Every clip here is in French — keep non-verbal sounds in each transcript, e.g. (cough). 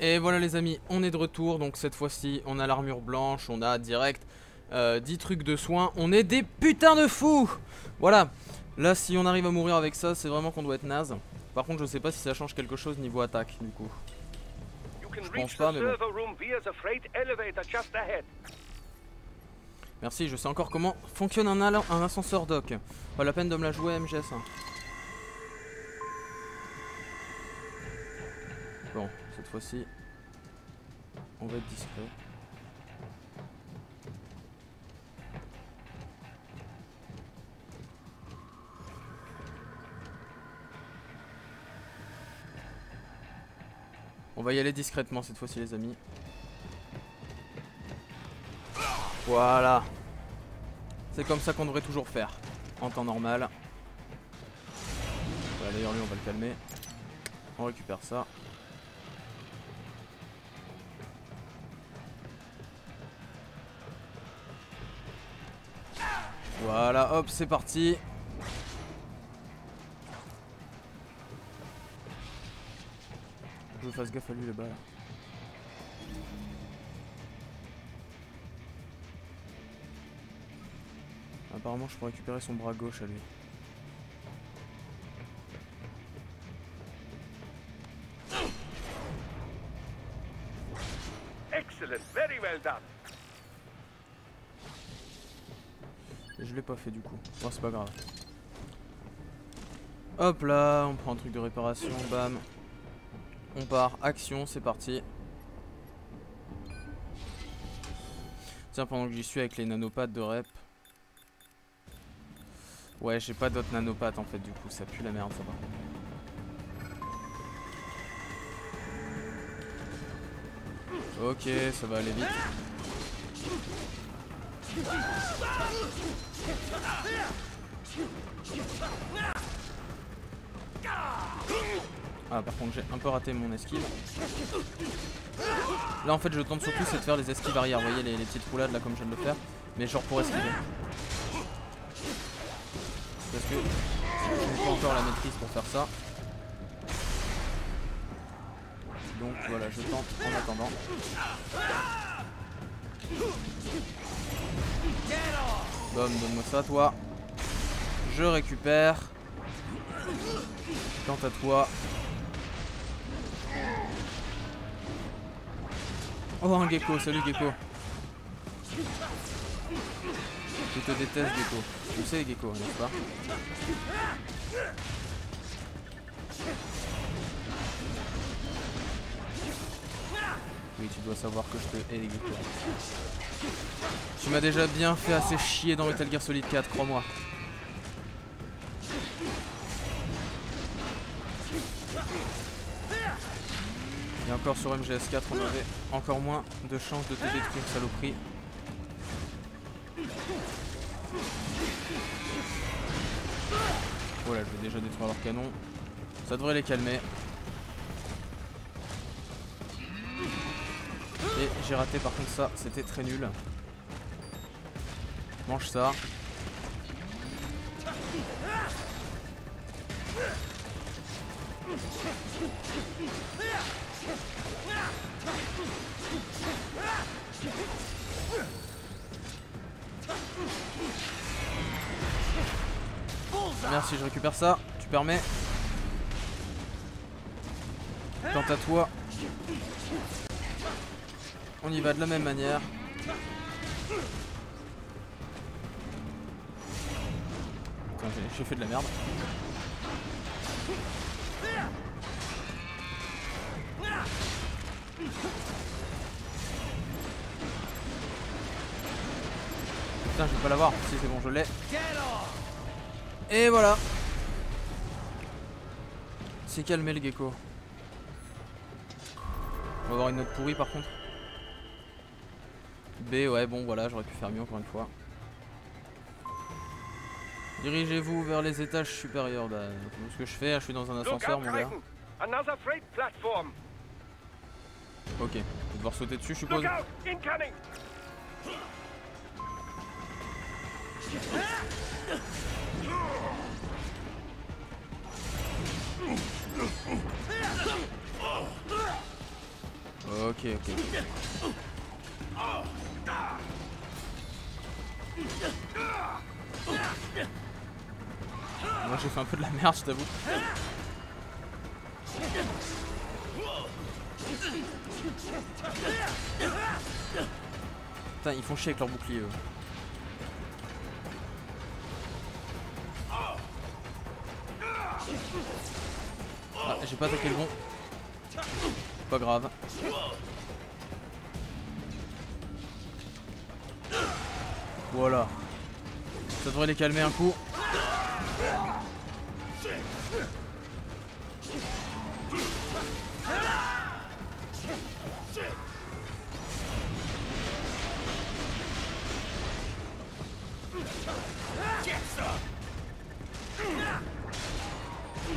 Et voilà les amis, on est de retour, donc cette fois-ci on a l'armure blanche, on a direct euh, 10 trucs de soins, on est des putains de fous Voilà, là si on arrive à mourir avec ça, c'est vraiment qu'on doit être naze. Par contre je sais pas si ça change quelque chose niveau attaque du coup. Je pense pas, mais bon. Merci, je sais encore comment fonctionne un, ascenseur doc. Pas la peine de me la jouer MGS. hein. Fois-ci, on va être discret. On va y aller discrètement cette fois-ci les amis. Voilà. C'est comme ça qu'on devrait toujours faire. En temps normal. D'ailleurs lui on va le calmer. On récupère ça. Voilà, hop, c'est parti. Je fasse gaffe à lui là-bas. là. Apparemment, je peux récupérer son bras gauche à lui. Du coup. Bon, c'est pas grave. Hop là, on prend un truc de réparation, bam. On part, action, c'est parti. Tiens, pendant que j'y suis avec les nanopathes de rep. Ouais, j'ai pas d'autres nanopathes en fait, du coup, ça pue la merde, ça contre. Ok, ça va aller vite. Ah par contre j'ai un peu raté mon esquive. Là en fait je tente surtout c'est de faire les esquives arrière, vous voyez les, petites roulades là comme je viens de le faire. Mais genre pour esquiver. Parce que je n'ai pas encore la maîtrise pour faire ça. Donc voilà je tente en attendant. Bom, donne-moi ça toi. Je récupère. Quant à toi. Oh un gecko, salut gecko. Je te déteste gecko. Tu sais gecko, n'est-ce pas? Oui, tu dois savoir que je te hais les geckos. Tu m'as déjà bien fait assez chier dans Metal Gear Solid 4, crois-moi. Et encore sur MGS4, on avait encore moins de chances de te détruire, saloperie. Voilà, je vais déjà détruire leur canon. Ça devrait les calmer. Et j'ai raté par contre ça, c'était très nul. Mange ça. Merci, je récupère ça. Tu permets. Quant à toi, on y va de la même manière. Putain, j'ai- fait de la merde. Putain, je vais pas l'avoir. Si, c'est bon, je l'ai. Et voilà. C'est calmé le gecko. On va avoir une note pourrie par contre. B, ouais, bon, voilà, j'aurais pu faire mieux encore une fois. Dirigez-vous vers les étages supérieurs. Bah, ce que je fais, je suis dans un ascenseur, mon gars. Crichton. Another freight platform. Ok, je vais devoir sauter dessus, je suppose. Ok, ok. Moi j'ai fait un peu de la merde, je t'avoue. Putain, ils font chier avec leur bouclier. eux. Ah, j'ai pas attaqué le bon. Pas grave. Voilà. Ça devrait les calmer un coup.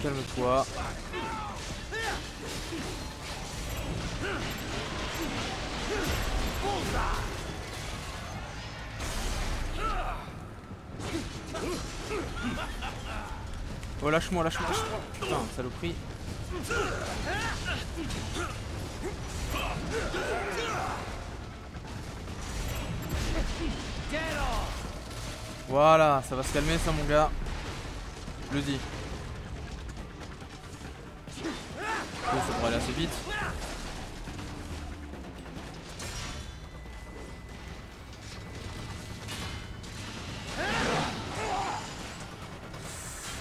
Calme-toi. Oh lâche-moi, lâche-moi, lâche-moi. Putain, saloperie. Voilà, ça va se calmer ça mon gars. Je le dis. Oh, ça devrait aller assez vite.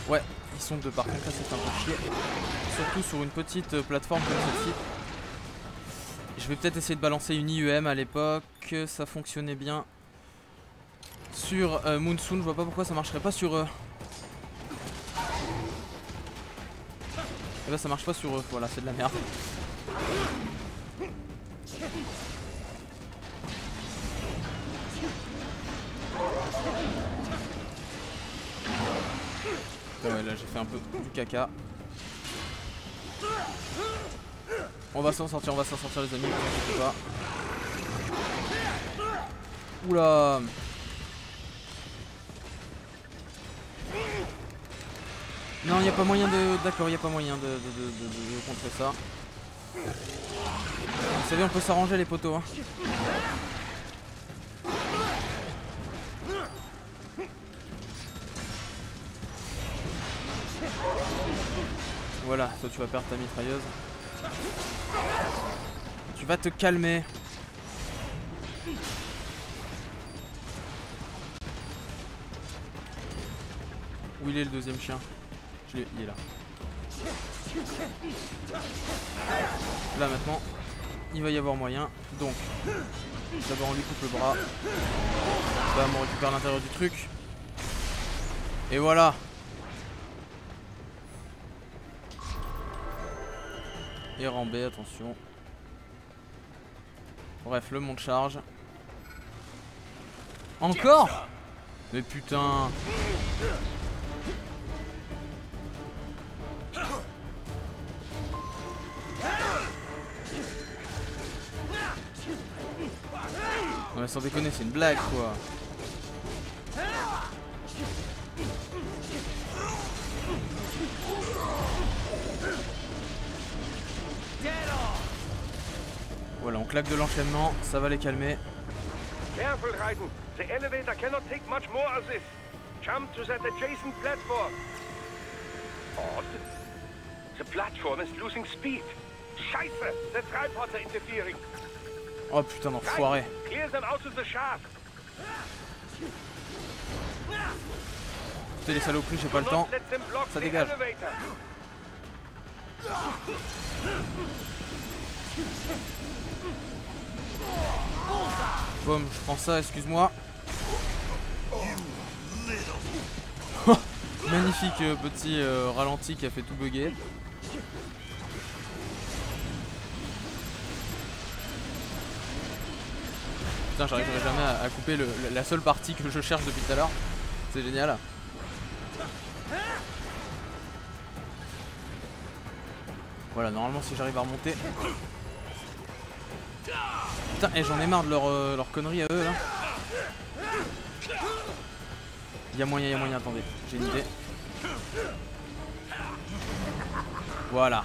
Ouais, ils sont deux par contre là c'est un peu chier. Surtout sur une petite euh, plateforme comme celle-ci. Je vais peut-être essayer de balancer une IEM à l'époque. Ça fonctionnait bien sur euh, Moonsoon. Je vois pas pourquoi ça marcherait pas sur. Euh... Et bah ça marche pas sur eux. Voilà, c'est de la merde. Ouais, là j'ai fait un peu du caca. On va s'en sortir, on va s'en sortir les amis, vous pas. Oula Non, il a pas moyen de... D'accord, il a pas moyen de, de, de, de- de contrer ça. Vous savez, on peut s'arranger les poteaux. Hein. Voilà, toi tu vas perdre ta mitrailleuse. Tu vas te calmer. Où il est le deuxième chien? Il est là. Là maintenant, il va y avoir moyen. Donc, d'abord on lui coupe le bras. Bam, on récupère l'intérieur du truc. Et voilà. Et rambé, attention. Bref, le monte charge. Encore? Mais putain mais sans déconner, c'est une blague quoi Voilà, on claque de l'enchaînement, ça va les calmer. Careful, Raiden. The elevator cannot take much more of this. Jump to that adjacent platform. Odd. The platform is losing speed. Scheiße! The tripods are interfering. Oh putain d'enfoiré. Putain les saloperies, j'ai pas le temps. Ça dégage. Boum, je prends ça, excuse-moi. (laughs) Magnifique euh, petit euh, ralenti qui a fait tout bugger. Putain, j'arriverai jamais à, couper la- seule partie que je cherche depuis tout à l'heure. C'est génial. Voilà, normalement si j'arrive à remonter. Putain, et j'en ai marre de leur, euh, leur connerie à eux là. Y'a moyen, y'a moyen, attendez, j'ai une idée. Voilà.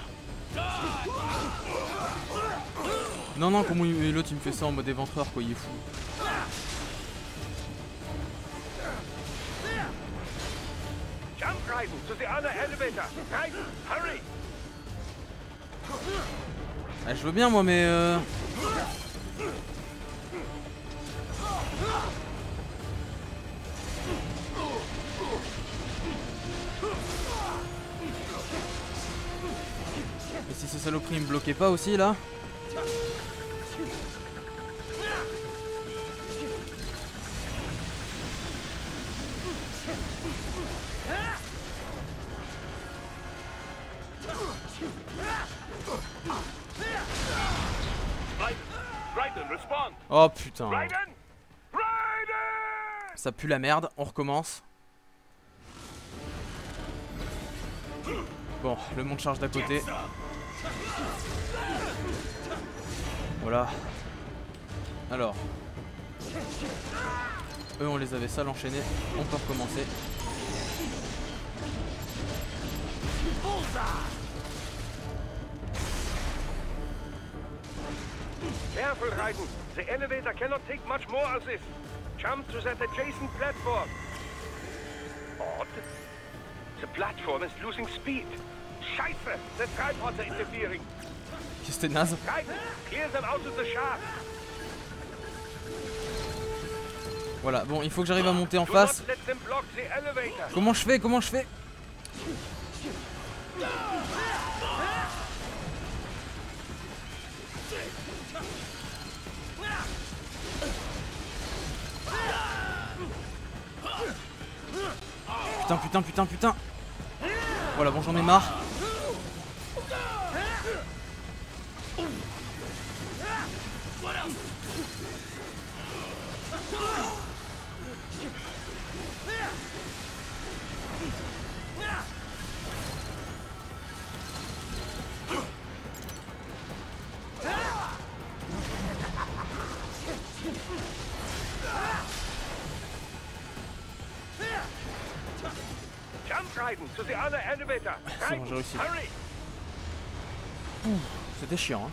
Non, non, comment l'autre il me fait ça en mode éventreur quoi, il est fou. Ah, je veux bien moi, mais euh... Et si ces saloperies me bloquaient pas aussi là! Oh putain! Ça pue la merde, on recommence. Bon, le monde charge d'à côté. Voilà. Alors. Eux, on les avait sales enchaînés. On peut recommencer. Careful, Raiden. The elevator cannot take much more as this. Jump to that adjacent platform. Odd. The platform is losing speed. Scheiße! The tripods are interfering. C'était naze. Voilà, bon, il faut que j'arrive à monter en face. Comment je fais Comment je fais Putain, putain, putain, putain Voilà, bon, j'en ai marre. C'est bon, j'ai réussi. C'était chiant, hein.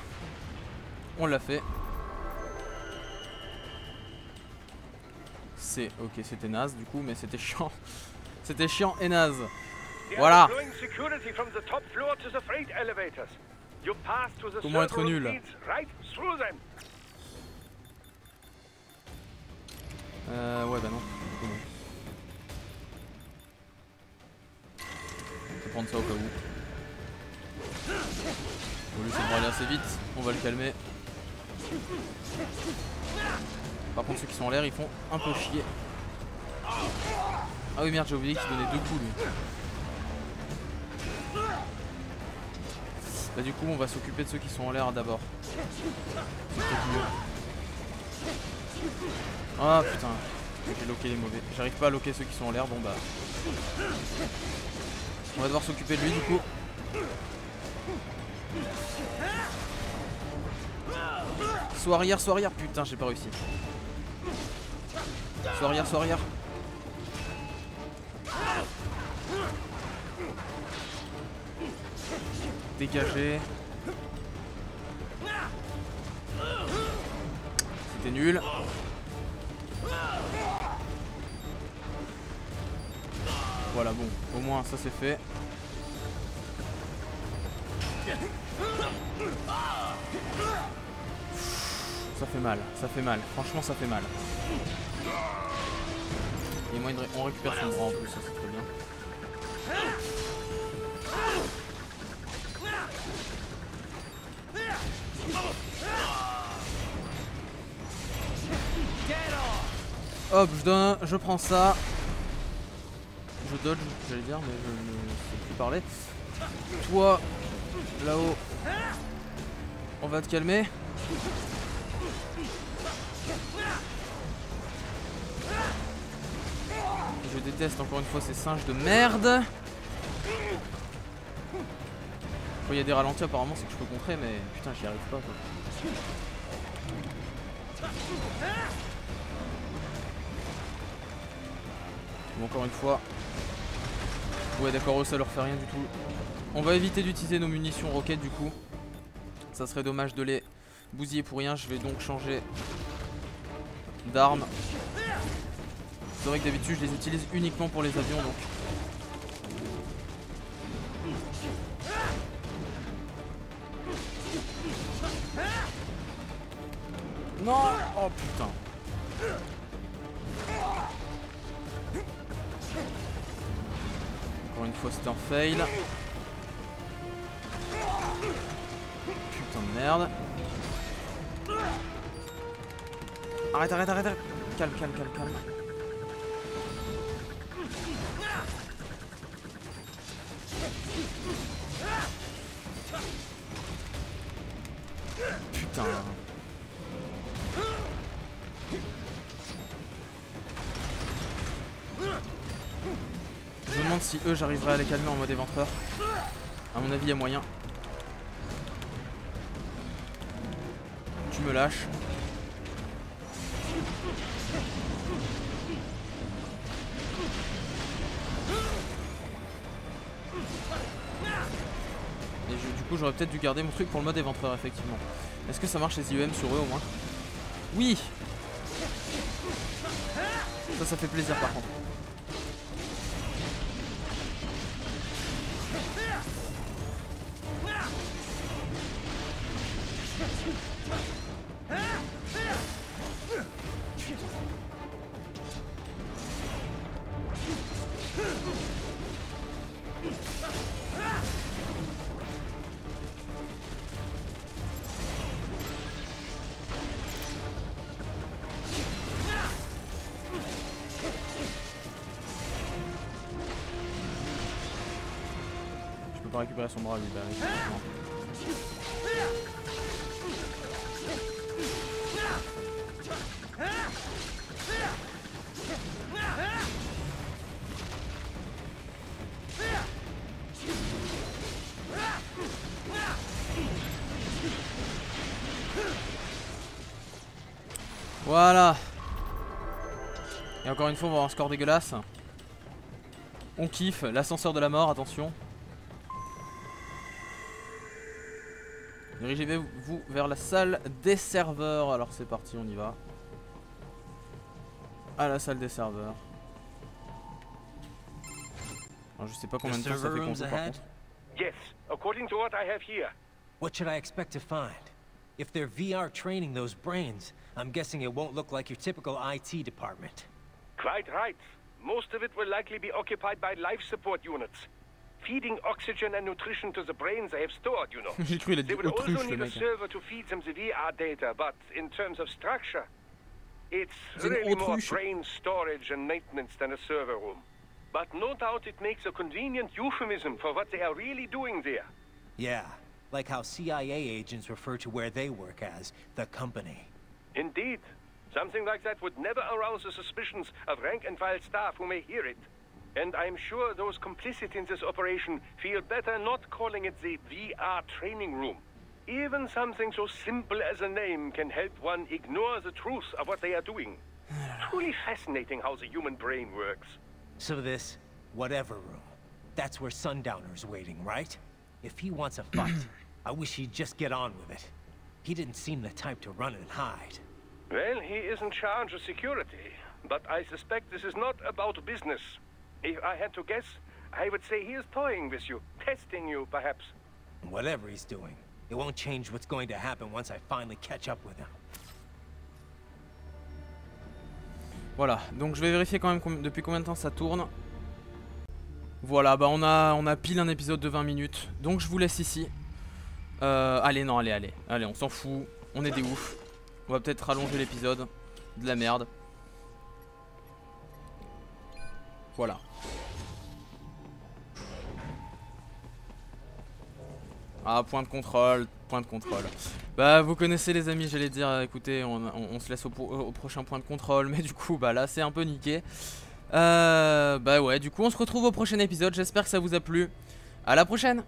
On l'a fait. C'est... Ok, c'était naze du coup, mais c'était chiant. (laughs) C'était chiant et naze. Voilà. Comment être nul. Euh... Ouais, bah non. Prendre ça au cas où. Au lieu de aller assez vite, on va le calmer. Par contre, ceux qui sont en l'air, ils font un peu chier. Ah oui, merde, j'ai oublié qu'il donnait deux coups, lui. Bah du coup, on va s'occuper de ceux qui sont en l'air d'abord. Peut-être mieux. Ah putain, j'ai loqué les mauvais. J'arrive pas à loquer ceux qui sont en l'air, bon bah. On va devoir s'occuper de lui du coup. Soit arrière, soit arrière. Putain, j'ai pas réussi. Soit arrière, soit arrière. Dégagé. C'était nul. Voilà, bon, au moins ça c'est fait. Ça fait mal, ça fait mal, franchement ça fait mal. Et moi, on récupère son bras en plus, ça c'est très bien. Hop, je donne, je prends ça. Dodge, j'allais dire, mais je ne sais plus parler. Toi, là-haut, on va te calmer. Je déteste encore une fois ces singes de merde. Quand il y a des ralentis, apparemment, c'est que je peux contrer, mais putain, j'y arrive pas quoi. Bon, encore une fois. Ouais, d'accord, eux, ça leur fait rien du tout. On va éviter d'utiliser nos munitions roquettes du coup. Ça serait dommage de les bousiller pour rien. Je vais donc changer d'arme. C'est vrai que d'habitude je les utilise uniquement pour les avions donc. Non Oh putain Une fois c'était un fail. Putain de merde. Arrête, arrête, arrête, arrête. Calme, calme, calme, calme. Si eux j'arriverai à les calmer en mode éventreur. À mon avis, il y a moyen. Tu me lâches. Et du coup, j'aurais peut-être dû garder mon truc pour le mode éventreur, effectivement. Est-ce que ça marche les IEM sur eux au moins? Oui Ça, ça fait plaisir par contre. Pas récupérer son bras lui, bah. Voilà. Et encore une fois, on va avoir un score dégueulasse. On kiffe, l'ascenseur de la mort, attention. Dirigez-vous vers la salle des serveurs. Alors c'est parti, on y va. À la salle des serveurs. Alors, je sais pas combien de temps ça fait qu'on joue par contre. Yes, according to what I have here. What should I expect to find? If they're VR training those brains, I'm guessing it won't look like your typical IT department. Quite right. Most of it will likely be occupied by life support units. Feeding oxygen and nutrition to the brains they have stored, you know. J'ai cru il a dit They will also autruche need a server to feed them the VR data, but in terms of structure, it's C'est une really more brain storage and maintenance than a server room. But no doubt it makes a convenient euphemism for what they are really doing there. Yeah, like how CIA agents refer to where they work as the company. Indeed. Something like that would never arouse the suspicions of rank and file staff who may hear it. And I'm sure those complicit in this operation feel better not calling it the VR training room. Even something so simple as a name can help one ignore the truth of what they are doing. (sighs) Truly fascinating how the human brain works. So this, whatever room, that's where Sundowner's waiting, right? If he wants a fight, (clears throat) I wish he'd just get on with it. He didn't seem the type to run and hide. Well, he is in charge of security, but I suspect this is not about business. If I had to guess, I would say he is toying with you, testing you, perhaps. Whatever he's doing, it won't change what's going to happen once I finally catch up with him. Voilà, donc je vais vérifier quand même com- depuis combien de temps ça tourne. Voilà, bah on a, on a pile un épisode de 20 minutes. Donc je vous laisse ici. Euh, allez, non, allez, allez. Allez, on s'en fout. On est des oufs. On va peut-être rallonger l'épisode. De la merde. Voilà. Ah, point de contrôle, point de contrôle. Bah, vous connaissez les amis, j'allais dire, écoutez, on, se laisse au prochain point de contrôle, mais du coup, bah là, c'est un peu niqué. Euh, bah ouais, du coup, on se retrouve au prochain épisode, j'espère que ça vous a plu. À la prochaine